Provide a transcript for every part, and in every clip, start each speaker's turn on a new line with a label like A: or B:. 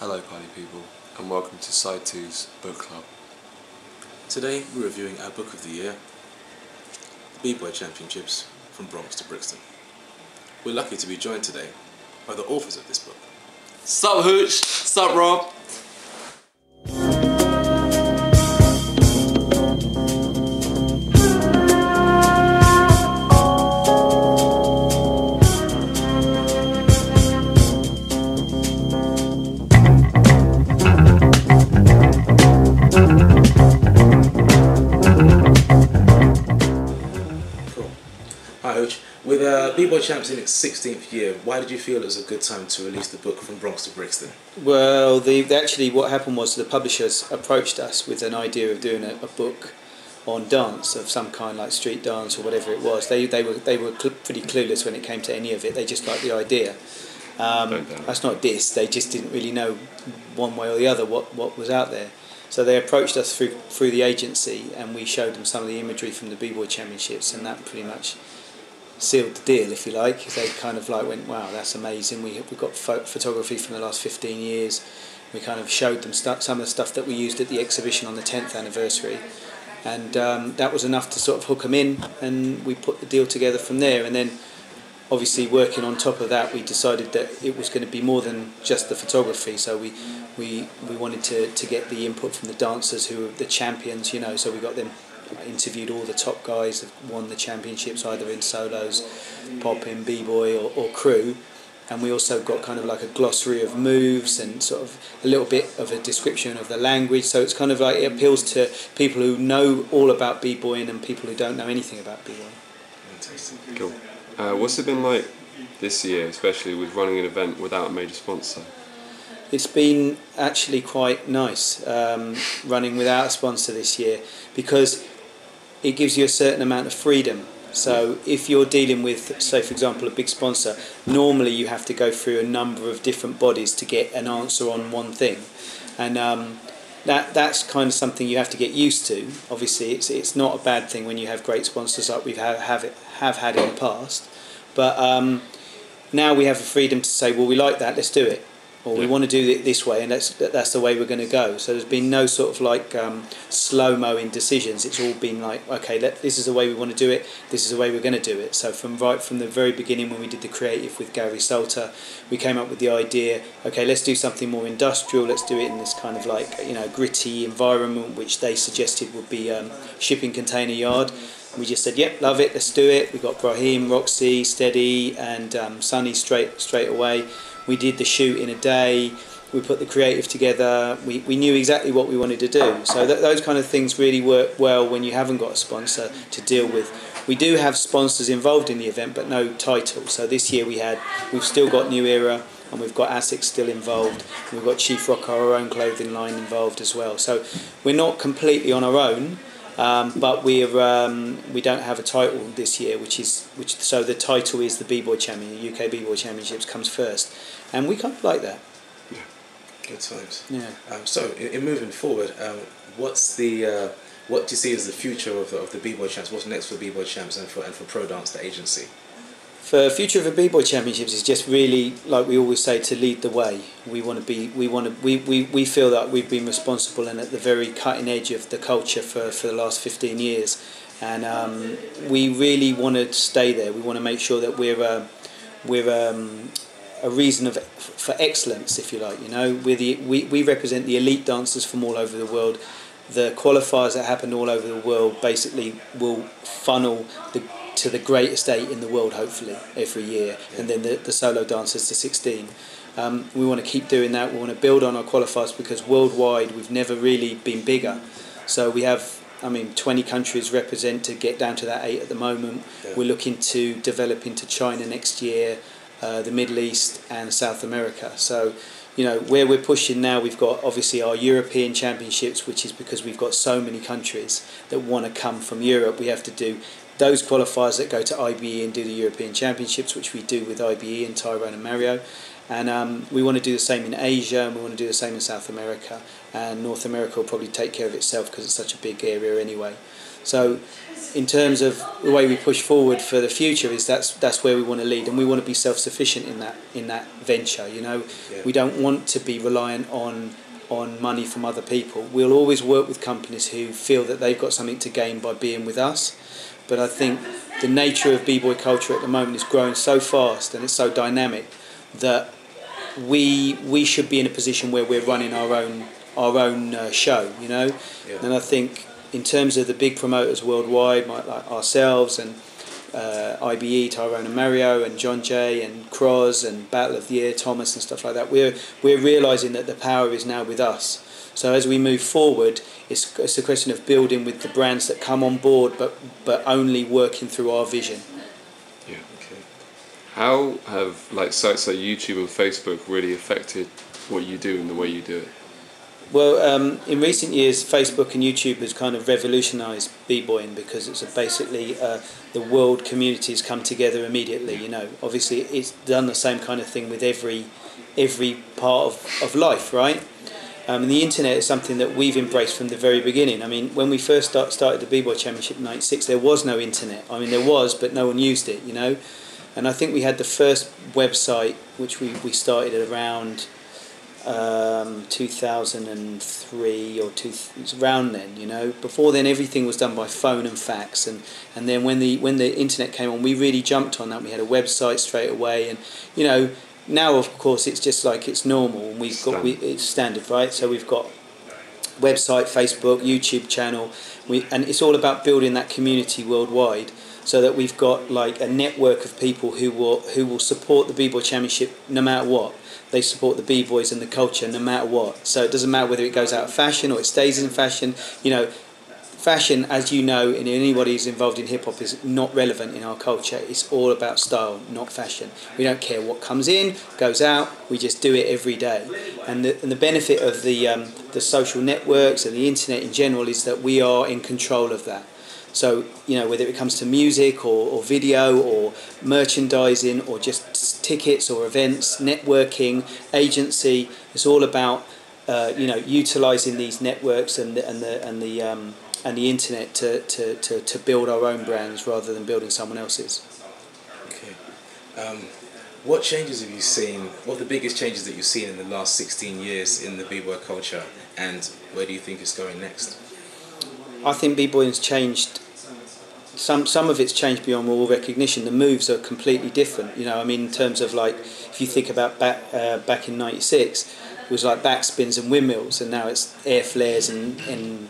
A: Hello, party people, and welcome to Side 2's Book Club.
B: Today we're reviewing our book of the year, the B-Boy Championships from Bronx to Brixton. We're lucky to be joined today by the authors of this book.
A: Sup, Hooch? Sup, Rob?
B: Uh, B-Boy Champs in its 16th year, why did you feel it was a good time to release the book from Bronx to Brixton?
C: Well, the, the- actually, what happened was the publishers approached us with an idea of doing a, a book on dance of some kind, like street dance or whatever it was. They they were they were cl- pretty clueless when it came to any of it. They just liked the idea. Um,
A: Don't doubt it.
C: that's not this. They just didn't really know one way or the other what, what was out there. So they approached us through through the agency, and we showed them some of the imagery from the b-boy championships, and that pretty much sealed the deal, if you like. They kind of like went, wow, that's amazing. We we got pho photography from the last 15 years. We kind of showed them some of the stuff that we used at the exhibition on the 10th anniversary. And um, that was enough to sort of hook them in, and we put the deal together from there. And then, obviously, working on top of that, we decided that it was going to be more than just the photography. So we we we wanted to, to get the input from the dancers who were the champions, you know. So we got them interviewed all the top guys that won the championships either in solos, pop in b-boy or, or crew and we also got kind of like a glossary of moves and sort of a little bit of a description of the language so it's kind of like it appeals to people who know all about b-boying and people who don't know anything about b-boying.
A: Cool. Uh, what's it been like this year, especially with running an event without a major sponsor?
C: It's been actually quite nice um, running without a sponsor this year because it gives you a certain amount of freedom. So if you're dealing with, say, for example, a big sponsor, normally you have to go through a number of different bodies to get an answer on one thing, and um, that that's kind of something you have to get used to. Obviously, it's it's not a bad thing when you have great sponsors like we've have have, it, have had in the past, but um, now we have the freedom to say, well, we like that, let's do it, or we want to do it this way, and that's that's the way we're going to go. So there's been no sort of like um, slow mo in decisions. It's all been like, okay, let, this is the way we want to do it. This is the way we're going to do it. So from right from the very beginning, when we did the creative with Gary Salter, we came up with the idea. Okay, let's do something more industrial. Let's do it in this kind of like you know gritty environment, which they suggested would be um, shipping container yard. We just said, yep, love it, let's do it. We got Brahim, Roxy, Steady, and um, Sunny straight straight away. We did the shoot in a day. We put the creative together. We, we knew exactly what we wanted to do. So th- those kind of things really work well when you haven't got a sponsor to deal with. We do have sponsors involved in the event, but no title. So this year we had, we've still got New Era, and we've got ASICS still involved. We've got Chief Rock, our own clothing line, involved as well. So we're not completely on our own. Um, but we're um, we don't have a title this year, which is which. So the title is the B-boy champion. The UK B-boy championships comes first, and we kind of like that.
B: Yeah, Good times.
C: Yeah.
B: Um, so, in, in moving forward, um, what's the uh, what do you see as the future of the, of the B-Boy Champs? What's next for B-Boy Champs and for and for Pro Dance, the agency?
C: For future of the B-boy championships is just really like we always say to lead the way. We want to be. We want to. We, we, we feel that we've been responsible and at the very cutting edge of the culture for, for the last fifteen years, and um, we really want to stay there. We want to make sure that we're uh, we're um, a reason of for excellence, if you like. You know, we're the, we we represent the elite dancers from all over the world. The qualifiers that happen all over the world basically will funnel the to the greatest eight in the world, hopefully, every year, and then the, the solo dancers to 16. Um, we want to keep doing that. We want to build on our qualifiers because worldwide we've never really been bigger. So we have, I mean, 20 countries represent to get down to that eight at the moment.
B: Yeah.
C: We're looking to develop into China next year, uh, the Middle East, and South America. So, you know, where we're pushing now, we've got obviously our European Championships, which is because we've got so many countries that want to come from Europe. We have to do those qualifiers that go to IBE and do the European Championships, which we do with IBE and Tyrone and Mario. And um, we want to do the same in Asia, and we want to do the same in South America. And North America will probably take care of itself because it's such a big area anyway. So in terms of the way we push forward for the future is that's that's where we want to lead and we want to be self-sufficient in that in that venture you know
B: Yeah.
C: we don't want to be reliant on on money from other people we'll always work with companies who feel that they've got something to gain by being with us but I think the nature of b-boy culture at the moment is growing so fast and it's so dynamic that we we should be in a position where we're running our own our own uh, show you know
B: Yeah.
C: and I think in terms of the big promoters worldwide, like, like ourselves and uh, IBE, Tyrone and Mario, and John Jay and Cross and Battle of the Year, Thomas and stuff like that, we're we're realizing that the power is now with us. So as we move forward, it's, it's a question of building with the brands that come on board, but but only working through our vision.
A: Yeah.
B: Okay.
A: How have like sites like YouTube and Facebook really affected what you do and the way you do it?
C: Well, um, in recent years, Facebook and YouTube has kind of revolutionised b-boying because it's a basically uh, the world communities come together immediately. You know, obviously it's done the same kind of thing with every every part of, of life, right? Um, and the internet is something that we've embraced from the very beginning. I mean, when we first start, started the b-boy championship in '96, there was no internet. I mean, there was, but no one used it. You know, and I think we had the first website, which we, we started around um, 2003 or two, was around then, you know. Before then, everything was done by phone and fax, and, and then when the when the internet came on, we really jumped on that. We had a website straight away, and you know, now of course it's just like it's normal, and we've got we, it's standard, right? So we've got website, Facebook, YouTube channel, we and it's all about building that community worldwide. So that we've got like a network of people who will who will support the b-boy championship no matter what they support the b-boys and the culture no matter what. So it doesn't matter whether it goes out of fashion or it stays in fashion. You know, fashion, as you know, and anybody who's involved in hip hop is not relevant in our culture. It's all about style, not fashion. We don't care what comes in, goes out. We just do it every day. And the, and the benefit of the um, the social networks and the internet in general is that we are in control of that. So, you know, whether it comes to music or, or video or merchandising or just tickets or events, networking, agency, it's all about, uh, you know, utilising these networks and the, and the, and the, um, and the internet to, to, to, to build our own brands rather than building someone else's.
B: Okay. Um, what changes have you seen? What are the biggest changes that you've seen in the last 16 years in the b-boy culture, and where do you think it's going next?
C: I think b-boying's changed. Some some of it's changed beyond all recognition. The moves are completely different. You know, I mean, in terms of like, if you think about back uh, back in '96, it was like backspins and windmills, and now it's air flares and, and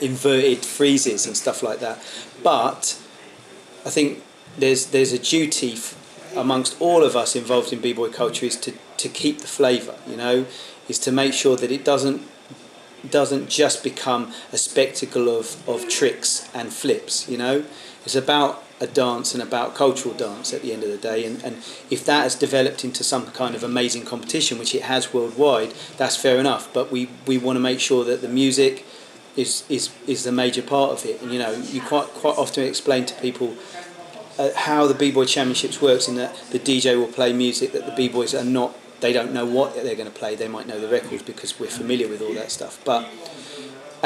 C: inverted freezes and stuff like that. But I think there's there's a duty f- amongst all of us involved in b-boy culture is to, to keep the flavour. You know, is to make sure that it doesn't doesn't just become a spectacle of, of tricks and flips, you know. It's about a dance and about cultural dance at the end of the day. And, and if that has developed into some kind of amazing competition, which it has worldwide, that's fair enough. But we, we want to make sure that the music is is is the major part of it. And you know, you quite quite often explain to people uh, how the b-boy championships works in that the DJ will play music that the b-boys are not. They don't know what they're going to play. They might know the records because we're familiar with all that stuff, but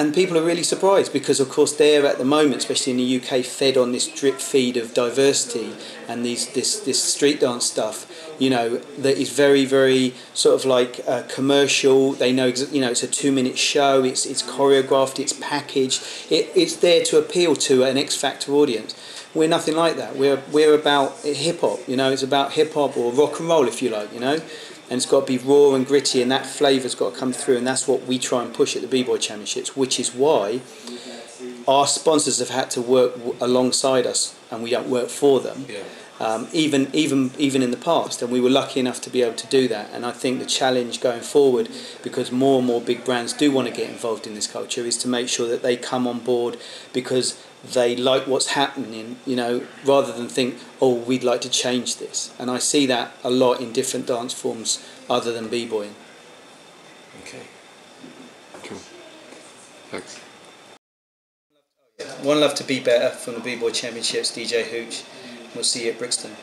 C: and people are really surprised because, of course, they're at the moment, especially in the UK, fed on this drip feed of diversity and these this this street dance stuff. You know that is very very sort of like uh, commercial. They know you know it's a two minute show. It's it's choreographed. It's packaged. It, it's there to appeal to an X Factor audience. We're nothing like that. We're we're about hip hop. You know, it's about hip hop or rock and roll, if you like. You know and it's got to be raw and gritty, and that flavour's got to come through, and that's what we try and push at the B-Boy Championships, which is why our sponsors have had to work w- alongside us, and we don't work for them.
B: Yeah.
C: Um, even even even in the past, and we were lucky enough to be able to do that. And I think the challenge going forward, because more and more big brands do want to get involved in this culture, is to make sure that they come on board because they like what's happening. You know, rather than think, oh, we'd like to change this. And I see that a lot in different dance forms other than b-boying.
B: Okay.
A: Cool. Thanks.
C: One love to B-Better from the b-boy championships. DJ Hooch. We'll see you at Brixton.